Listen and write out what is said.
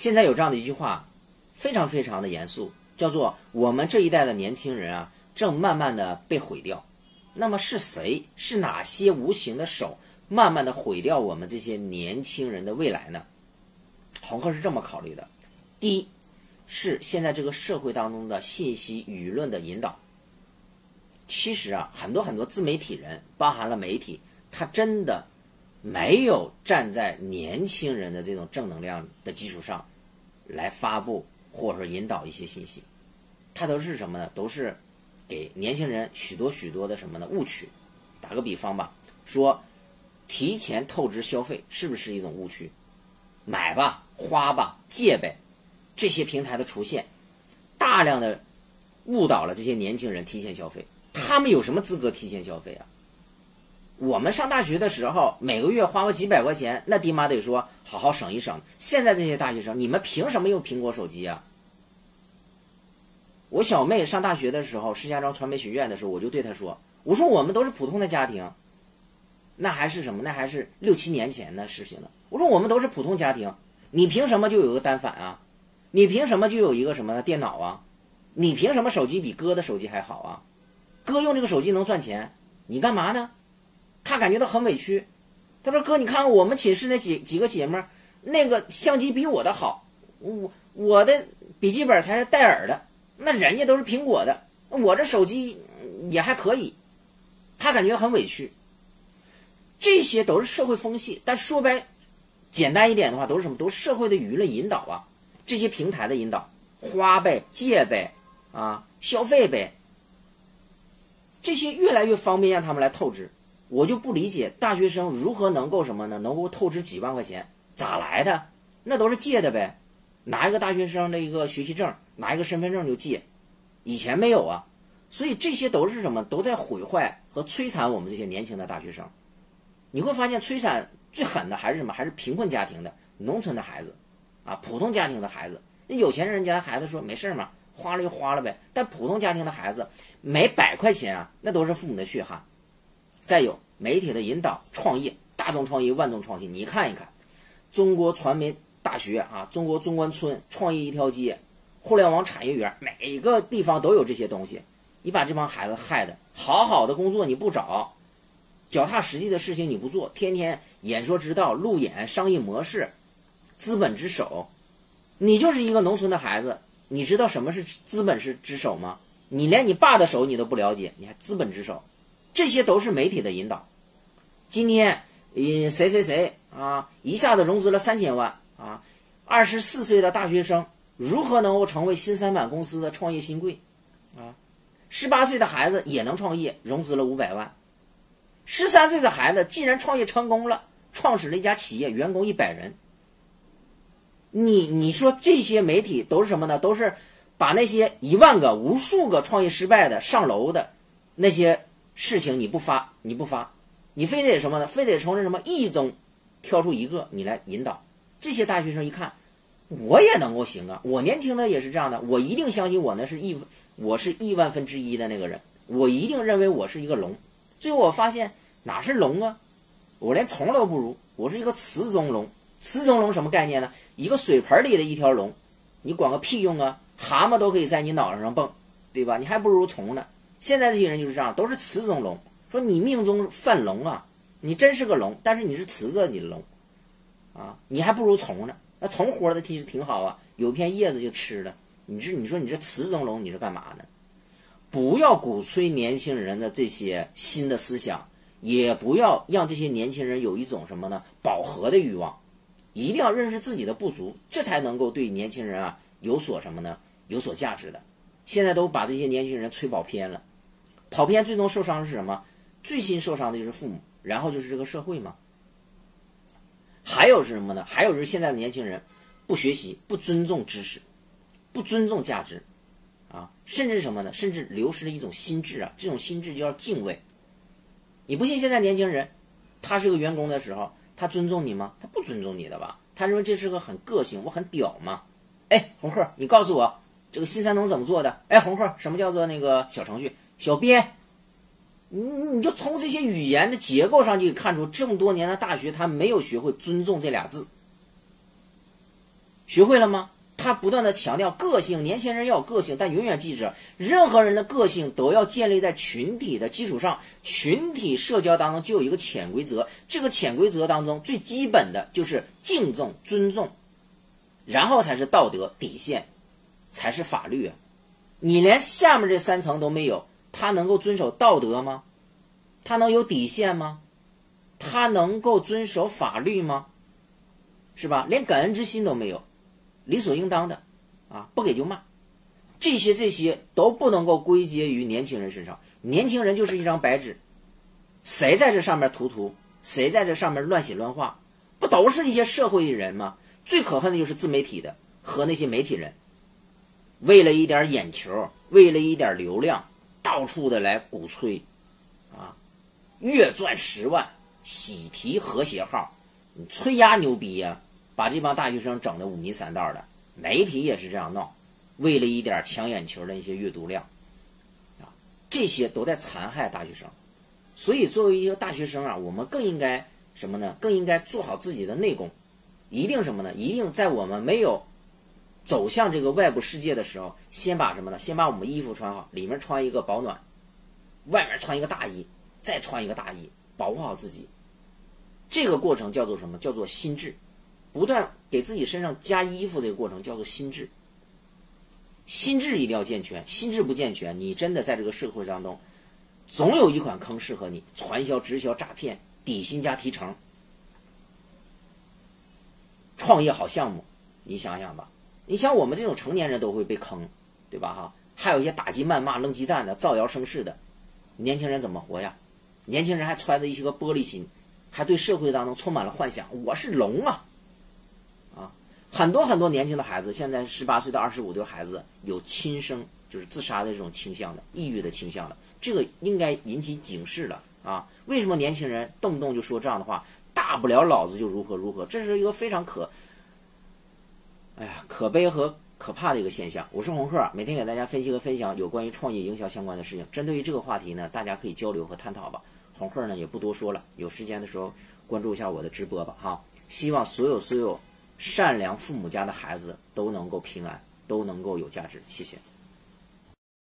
现在有这样的一句话，非常非常的严肃，叫做我们这一代的年轻人啊，正慢慢的被毁掉。那么是谁？是哪些无形的手，慢慢的毁掉我们这些年轻人的未来呢？红鹤是这么考虑的：第一，是现在这个社会当中的信息舆论的引导。其实啊，很多很多自媒体人，包含了媒体，他真的没有站在年轻人的这种正能量的基础上，来发布或者说引导一些信息，他都是什么呢？都是给年轻人许多许多的什么呢？误区。打个比方吧，说提前透支消费是不是一种误区？买吧，花吧，借呗，这些平台的出现，大量的误导了这些年轻人提前消费。他们有什么资格提前消费啊？我们上大学的时候，每个月花个几百块钱，那爹妈得说好好省一省。现在这些大学生，你们凭什么用苹果手机啊？我小妹上大学的时候，石家庄传媒学院的时候，我就对她说：“我说我们都是普通的家庭，那还是什么？那还是六七年前的事情呢。我说我们都是普通家庭，你凭什么就有个单反啊？你凭什么就有一个什么电脑啊？你凭什么手机比哥的手机还好啊？”哥用这个手机能赚钱，你干嘛呢？他感觉到很委屈。他说：“哥，你看看我们寝室那几几个姐妹，那个相机比我的好，我我的笔记本才是戴尔的，那人家都是苹果的，我这手机也还可以。”他感觉很委屈。这些都是社会风气，但说白简单一点的话，都是什么？都是社会的舆论引导啊，这些平台的引导，花呗、借呗啊，消费呗。这些越来越方便让他们来透支，我就不理解大学生如何能够什么呢？能够透支几万块钱，咋来的？那都是借的呗，拿一个大学生的一个学习证，拿一个身份证就借，以前没有啊，所以这些都是什么？都在毁坏和摧残我们这些年轻的大学生。你会发现，摧残最狠的还是什么？还是贫困家庭的、农村的孩子，啊，普通家庭的孩子。那有钱人家的孩子说没事嘛。花了就花了呗，但普通家庭的孩子每百块钱啊，那都是父母的血汗。再有媒体的引导，创业，大众创业，万众创新。你看一看，中国传媒大学啊，中国中关村创业一条街，互联网产业园，每个地方都有这些东西。你把这帮孩子害的，好好的工作你不找，脚踏实地的事情你不做，天天演说之道，路演商业模式，资本之手，你就是一个农村的孩子。你知道什么是资本是之手吗？你连你爸的手你都不了解，你还资本之手？这些都是媒体的引导。今天，嗯，谁谁谁啊，一下子融资了三千万啊，二十四岁的大学生如何能够成为新三板公司的创业新贵？啊，十八岁的孩子也能创业，融资了五百万。十三岁的孩子既然创业成功了，创始了一家企业，员工一百人。你你说这些媒体都是什么呢？都是把那些一万个、无数个创业失败的、上楼的那些事情你不发，你不发，你非得什么呢？非得从这什么亿中挑出一个你来引导。这些大学生一看，我也能够行啊！我年轻的也是这样的，我一定相信我呢是亿，我是亿万分之一的那个人，我一定认为我是一个龙。最后我发现哪是龙啊？我连虫都不如，我是一个雌中龙。雌中龙什么概念呢？一个水盆里的一条龙，你管个屁用啊！蛤蟆都可以在你脑袋上蹦，对吧？你还不如虫呢。现在这些人就是这样，都是雌中龙。说你命中犯龙啊，你真是个龙，但是你是雌的，你龙啊，你还不如虫呢。那虫活的其实挺好啊，有片叶子就吃了。你这你说你这雌中龙你是干嘛呢？不要鼓吹年轻人的这些新的思想，也不要让这些年轻人有一种什么呢？饱和的欲望。一定要认识自己的不足，这才能够对年轻人啊有所什么呢？有所价值的。现在都把这些年轻人吹跑偏了，跑偏最终受伤的是什么？最先受伤的就是父母，然后就是这个社会嘛。还有是什么呢？还有就是现在的年轻人不学习，不尊重知识，不尊重价值，啊，甚至什么呢？甚至流失了一种心智啊，这种心智叫敬畏。你不信？现在年轻人，他是个员工的时候。他尊重你吗？他不尊重你的吧？他认为这是个很个性，我很屌嘛？哎，红鹤，你告诉我这个新三农怎么做的？哎，红鹤，什么叫做那个小程序？小编，你你就从这些语言的结构上就可以看出，这么多年的大学他没有学会尊重这俩字。学会了吗？他不断的强调个性，年轻人要有个性，但永远记着，任何人的个性都要建立在群体的基础上。群体社交当中就有一个潜规则，这个潜规则当中最基本的就是敬重、尊重，然后才是道德底线，才是法律！你连下面这三层都没有，他能够遵守道德吗？他能有底线吗？他能够遵守法律吗？是吧？连感恩之心都没有。理所应当的，啊，不给就骂，这些这些都不能够归结于年轻人身上。年轻人就是一张白纸，谁在这上面涂涂，谁在这上面乱写乱画，不都是一些社会的人吗？最可恨的就是自媒体的和那些媒体人，为了一点眼球，为了一点流量，到处的来鼓吹，啊，月赚十万，喜提和谐号，你吹呀牛逼呀！把这帮大学生整的五迷三道的，媒体也是这样闹，为了一点抢眼球的一些阅读量，啊，这些都在残害大学生。所以作为一个大学生啊，我们更应该什么呢？更应该做好自己的内功，一定什么呢？一定在我们没有走向这个外部世界的时候，先把什么呢？先把我们衣服穿好，里面穿一个保暖，外面穿一个大衣，再穿一个大衣，保护好自己。这个过程叫做什么？叫做心智。不断给自己身上加衣服这个过程叫做心智，心智一定要健全，心智不健全，你真的在这个社会当中，总有一款坑适合你，传销、直销、诈骗、底薪加提成、创业好项目，你想想吧，你像我们这种成年人都会被坑，对吧？哈，还有一些打击、谩骂、扔鸡蛋的、造谣生事的，年轻人怎么活呀？年轻人还揣着一些个玻璃心，还对社会当中充满了幻想，我是龙啊！啊很多很多年轻的孩子，现在十八岁到二十五的孩子有轻生，就是自杀的这种倾向的，抑郁的倾向的，这个应该引起警示了啊！为什么年轻人动不动就说这样的话？大不了老子就如何如何，这是一个非常可，哎呀，可悲和可怕的一个现象。我是红鹤，每天给大家分析和分享有关于创业营销相关的事情。针对于这个话题呢，大家可以交流和探讨吧。红鹤呢也不多说了，有时间的时候关注一下我的直播吧，哈！希望所有所有。善良父母家的孩子都能够平安，都能够有价值。谢谢。